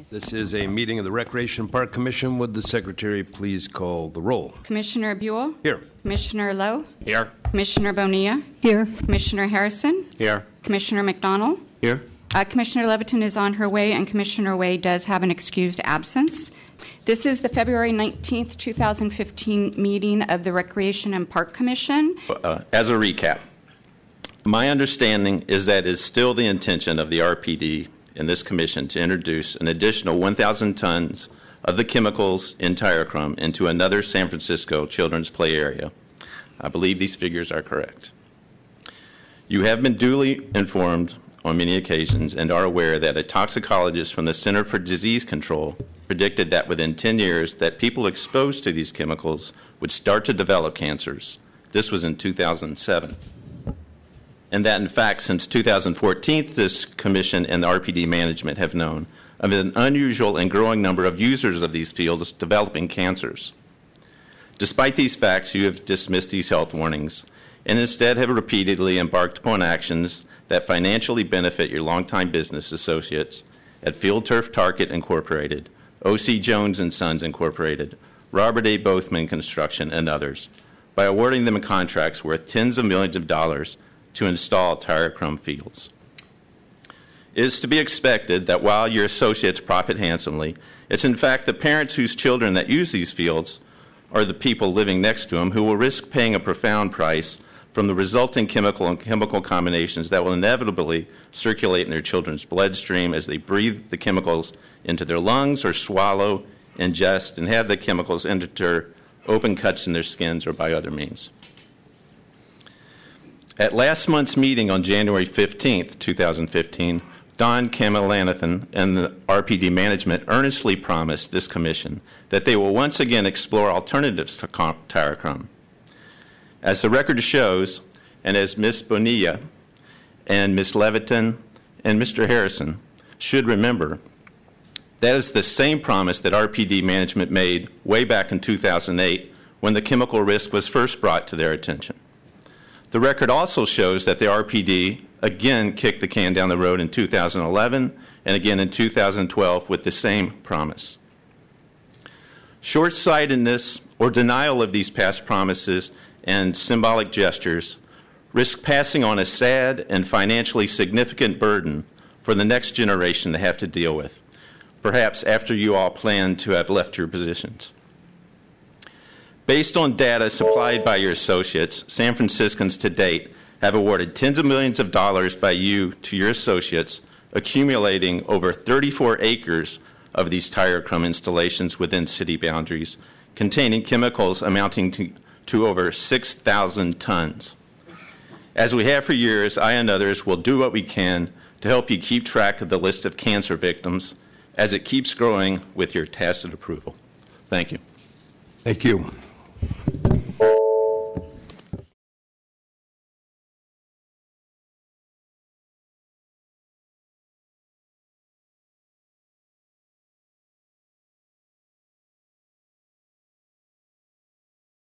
Bonilla's. This is a meeting of the Recreation Park Commission. Would the secretary please call the roll? Commissioner Buell, Here. Commissioner Low, Here. Commissioner Bonilla, Here. Commissioner Harrison, Here. Commissioner McDonnell. Here. Uh, Commissioner Levitan is on her way, and Commissioner Way does have an excused absence. This is the February 19th, 2015 meeting of the Recreation and Park Commission. Uh, As a recap, my understanding is that is still the intention of the RPD and this commission to introduce an additional 1,000 tons of the chemicals in tire crumb into another San Francisco children's play area. I believe these figures are correct. You have been duly informed on many occasions and are aware that a toxicologist from the Center for Disease Control predicted that within 10 years that people exposed to these chemicals would start to develop cancers. This was in 2007 and that in fact since 2014 this commission and the RPD management have known of an unusual and growing number of users of these fields developing cancers. Despite these facts, you have dismissed these health warnings and instead have repeatedly embarked upon actions that financially benefit your longtime business associates at Field Turf Tarkett Incorporated, OC Jones and Sons Incorporated, Robert A. Bothman Construction, and others by awarding them contracts worth tens of millions of dollars to install tire crumb fields. It is to be expected that while your associates profit handsomely, it's in fact the parents whose children that use these fields are the people living next to them who will risk paying a profound price from the resulting chemical and chemical combinations that will inevitably circulate in their children's bloodstream as they breathe the chemicals into their lungs or swallow, ingest, and have the chemicals enter open cuts in their skins or by other means. At last month's meeting on January 15th, 2015, Dawn Kamalanathan and the RPD management earnestly promised this commission that they will once again explore alternatives to tire crumb. As the record shows, and as Ms. Bonilla and Ms. Levitan and Mr. Harrison should remember, that is the same promise that RPD management made way back in 2008 when the chemical risk was first brought to their attention. The record also shows that the RPD again kicked the can down the road in 2011 and again in 2012 with the same promise. Short sightedness or denial of these past promises and symbolic gestures risk passing on a sad and financially significant burden for the next generation to have to deal with, perhaps after you all plan to have left your positions. Based on data supplied by your associates, San Franciscans to date have awarded tens of millions of dollars by you to your associates, accumulating over 34 acres of these tire crumb installations within city boundaries, containing chemicals amounting to, to over 6,000 tons. As we have for years, I and others will do what we can to help you keep track of the list of cancer victims as it keeps growing with your tacit approval. Thank you. Thank you.